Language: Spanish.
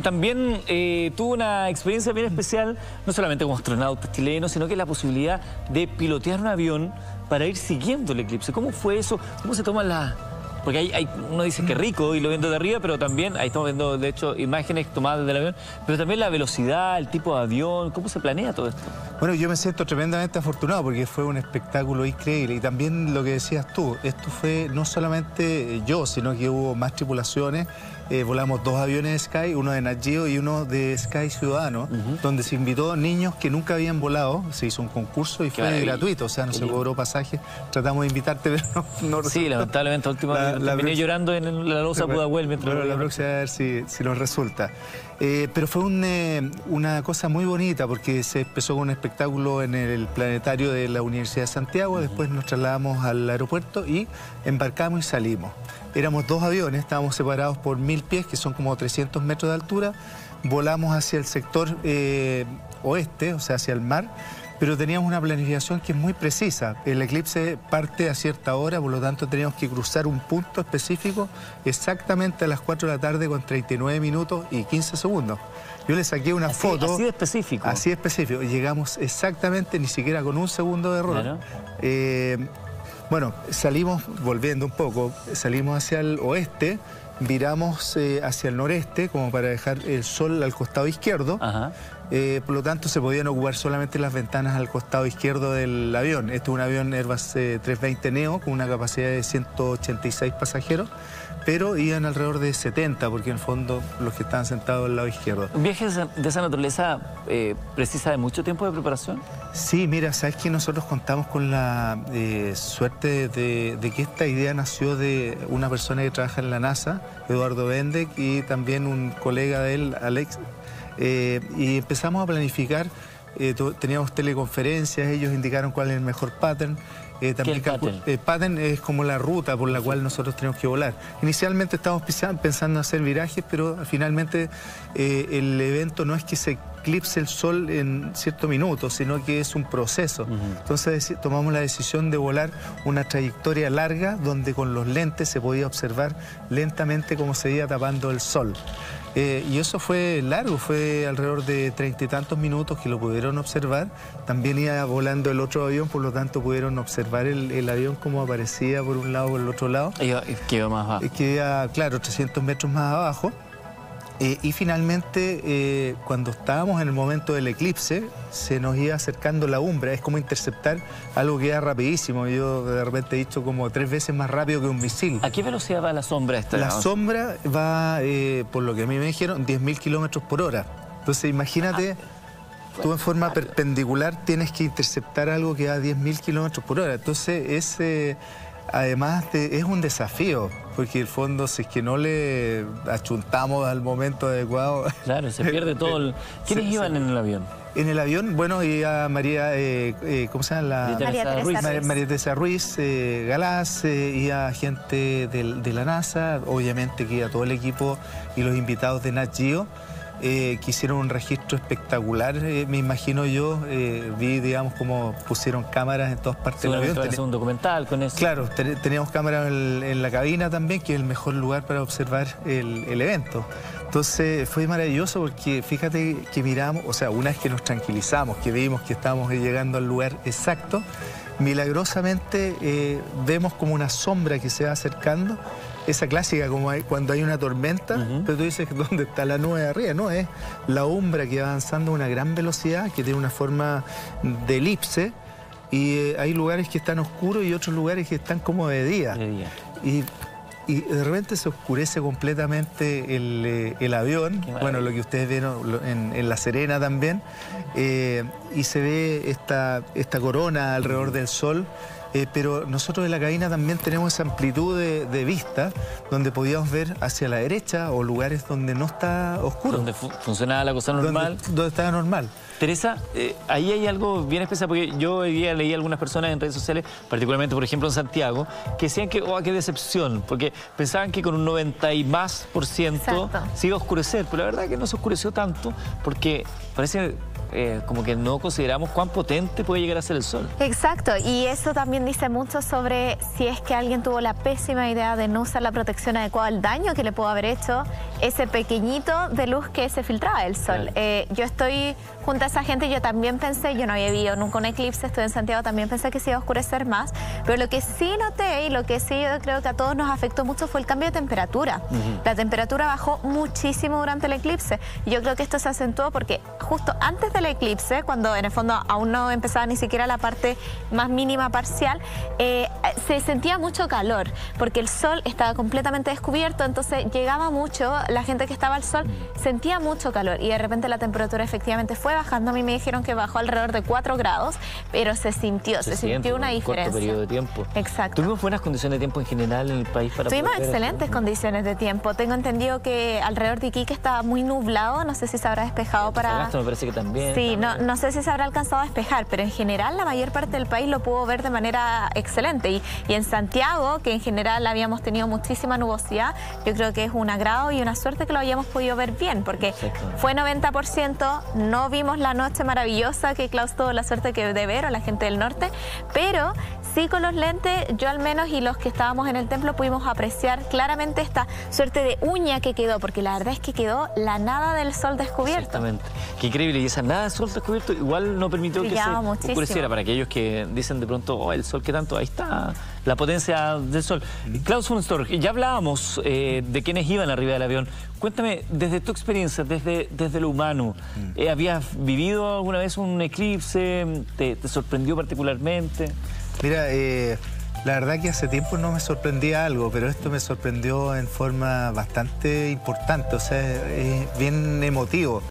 También eh, tuvo una experiencia bien especial, no solamente como astronauta chileno, sino que la posibilidad de pilotear un avión para ir siguiendo el eclipse. ¿Cómo fue eso? ¿Cómo se toman las porque hay, uno dice que rico y lo viendo de arriba, pero también, ahí estamos viendo de hecho imágenes tomadas del avión, pero también la velocidad, el tipo de avión, ¿cómo se planea todo esto? Bueno, yo me siento tremendamente afortunado porque fue un espectáculo increíble y también lo que decías tú, esto fue no solamente yo, sino que hubo más tripulaciones, eh, volamos dos aviones Sky, uno de Nat y uno de Sky Ciudadano, donde se invitó a niños que nunca habían volado, se hizo un concurso y fue gratuito, o sea, no se cobró pasaje, tratamos de invitarte, pero no, Sí, lamentablemente, último terminé llorando en la losa Pudahuel mientras... Bueno, la próxima a ver si, si nos resulta. Eh, pero fue eh, una cosa muy bonita porque se empezó con un espectáculo en el planetario de la Universidad de Santiago, después nos trasladamos al aeropuerto y embarcamos y salimos. Éramos dos aviones, estábamos separados por mil pies, que son como 300 metros de altura, volamos hacia el sector eh, oeste, o sea, hacia el mar, pero teníamos una planificación que es muy precisa. El eclipse parte a cierta hora, por lo tanto teníamos que cruzar un punto específico exactamente a las 4 de la tarde con 39 minutos y 15 segundos. Yo le saqué una foto. Así de específico. Así de específico. Llegamos exactamente, ni siquiera con un segundo de error. Eh, bueno, salimos, volviendo un poco, salimos hacia el oeste, viramos eh, hacia el noreste como para dejar el sol al costado izquierdo. Eh, por lo tanto, se podían ocupar solamente las ventanas al costado izquierdo del avión. Este es un avión Airbus 320 eh, Neo con una capacidad de 186 pasajeros, pero iban alrededor de 70, porque en el fondo los que estaban sentados al lado izquierdo. ¿Un viaje de esa naturaleza precisa de mucho tiempo de preparación? Sí, mira, sabes que nosotros contamos con la suerte de, de, que esta idea nació de una persona que trabaja en la NASA, Eduardo Bendek, y también un colega de él, Alex, eh, y empezamos a planificar, eh, teníamos teleconferencias, ellos indicaron cuál es el mejor pattern. Eh, también el pattern? es como la ruta por la cual nosotros tenemos que volar. Inicialmente estábamos pensando en hacer virajes, pero finalmente el evento no es que se eclipse el sol en cierto minuto, sino que es un proceso. Entonces tomamos la decisión de volar una trayectoria larga donde con los lentes se podía observar lentamente cómo se iba tapando el sol. Eh, y eso fue largo, fue alrededor de treinta y tantos minutos que lo pudieron observar. También iba volando el otro avión, por lo tanto pudieron observar el, avión como aparecía por un lado o por el otro lado. Y quedó más abajo. Queda, claro, 300 metros más abajo. Eh, y finalmente, eh, cuando estábamos en el momento del eclipse, se nos iba acercando la umbra. Es como interceptar algo que era rapidísimo. Yo de repente he dicho como tres veces más rápido que un misil. ¿A qué velocidad va la sombra esta? La sombra va, eh, por lo que a mí me dijeron, 10.000 kilómetros por hora. Entonces imagínate... Ah, tú en forma perpendicular tienes que interceptar algo que va a 10.000 kilómetros por hora. Entonces, ese, además es un desafío, porque el fondo, si es que no le achuntamos al momento adecuado... Claro, se pierde todo. El... ¿Quiénes iban en el avión? En el avión, bueno, iba María, eh, eh, ¿cómo se llama? La... María Teresa Ruiz. María, Teresa Ruiz, eh, Galás, iba gente de, la NASA, obviamente que iba todo el equipo y los invitados de Nat Geo eh, que hicieron un registro espectacular, eh, me imagino yo. Eh, vi, digamos, cómo pusieron cámaras en todas partes del avión. un documental con eso. Claro, teníamos cámaras en, la cabina también, que es el mejor lugar para observar el, evento. Entonces fue maravilloso porque fíjate que miramos, o sea, una vez que nos tranquilizamos, que vimos que estábamos llegando al lugar exacto, milagrosamente eh, vemos como una sombra que se va acercando esa clásica como hay, cuando hay una tormenta, pero tú dices dónde está la nube de arriba, no, es la umbra que va avanzando a una gran velocidad, que tiene una forma de elipse, y eh, hay lugares que están oscuros y otros lugares que están como de día. Y, de repente se oscurece completamente el, eh, avión, bueno, lo que ustedes vieron en, La Serena también, eh, y se ve esta, esta corona alrededor del sol eh, pero nosotros en la cabina también tenemos esa amplitud de, vista donde podíamos ver hacia la derecha o lugares donde no está oscuro. Donde funcionaba la cosa normal. Donde, estaba normal. Teresa, eh, ahí hay algo bien especial, porque yo hoy día leí algunas personas en redes sociales, particularmente, por ejemplo, en Santiago, que decían que, oh, qué decepción, porque pensaban que con un 90 y más por ciento se iba a oscurecer, pero la verdad es que no se oscureció tanto, porque parece eh, como que no consideramos cuán potente puede llegar a ser el sol. Exacto, y eso también dice mucho sobre si es que alguien tuvo la pésima idea de no usar la protección adecuada al daño que le pudo haber hecho ese pequeñito de luz que se filtraba del sol. Eh, yo estoy junto a esa gente, yo también pensé, yo no había visto nunca un eclipse, estoy en Santiago, también pensé que se iba a oscurecer más, pero lo que sí noté y lo que sí yo creo que a todos nos afectó mucho fue el cambio de temperatura. La temperatura bajó muchísimo durante el eclipse. Yo creo que esto se acentuó porque justo antes del eclipse, cuando en el fondo aún no empezaba ni siquiera la parte más mínima parcial, eh, se sentía mucho calor, porque el sol estaba completamente descubierto, entonces llegaba mucho, la gente que estaba al sol sentía mucho calor y de repente la temperatura efectivamente fue bajando. A mí me dijeron que bajó alrededor de 4 grados, pero se sintió, se, sintió una diferencia. Corto periodo de tiempo. Exacto. ¿Tuvimos buenas condiciones de tiempo en general en el país para Tuvimos excelentes condiciones de tiempo. Tengo entendido que alrededor de Iquique estaba muy nublado, no sé si se habrá despejado para... me parece que también. Sí, no, no sé si se habrá alcanzado a despejar, pero en general la mayor parte del país lo pudo ver de manera excelente. Y, y en Santiago, que en general habíamos tenido muchísima nubosidad, yo creo que es un agrado y una suerte que lo hayamos podido ver bien, porque fue 90%, no vimos la noche maravillosa que Klaus tuvo la suerte que de ver, o la gente del norte, pero sí con los lentes, yo al menos y los que estábamos en el templo pudimos apreciar claramente esta suerte de uña que quedó, porque la verdad es que quedó la nada del sol descubierto. Exactamente. Qué increíble. Y esa nada del sol descubierto igual no permitió que se oscureciera. Para aquellos que dicen de pronto, oh, el sol que tanto, ahí está la potencia del sol. Klaus von ya hablábamos eh, de quienes iban arriba del avión. Cuéntame, desde tu experiencia, desde, desde lo humano, eh, ¿habías vivido alguna vez un eclipse? ¿Te, sorprendió particularmente? Mira, eh, la verdad que hace tiempo no me sorprendía algo, pero esto me sorprendió en forma bastante importante, o sea, es bien emotivo.